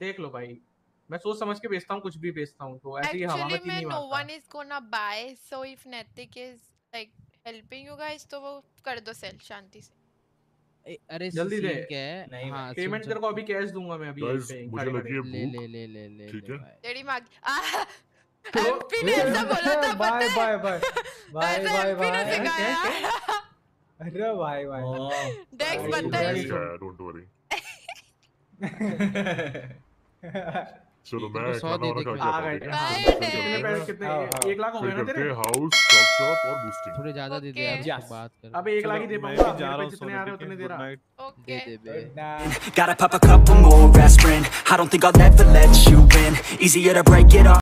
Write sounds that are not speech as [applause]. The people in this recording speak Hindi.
देख लो भाई मैं सोच समझ के बेचता हूँ कुछ भी बेचता हूँ तो ऐसे ही हवा में Actually, चीनी मैं no मारता one is gonna buy. So if Netik is like helping you guys, तो वो कर दो सेल शांति से. अरे जल्दी दे। है नहीं हाँ पेमेंट तेरे को अभी कैश दूँगा मैं अभी मुझे लगी है ले भूख ले ले ले ले ठीक है। तेरी माँ आह, तो- ने ऐसा [laughs] बोला था bye? Bye bye bye bye ने बाय. अरे भाई भाई भाई, बनता है डोंट वरी चलो मैं एक लाख खाना दे खा कितने पैसे कितने हाँ, हाँ। एक लाख हो गए ना तेरे? हाउस टॉप शॉप और बूस्टिंग थोड़े ज़्यादा दे दे. यार बात कर। अबे एक लाख ही दे मैं पाऊँगा जा रहा हूँ जितने आ रहे हो उतने दे रहा। Okay. Gotta pop a couple more aspirin I don't think I'll ever let you in. Easier to break it off.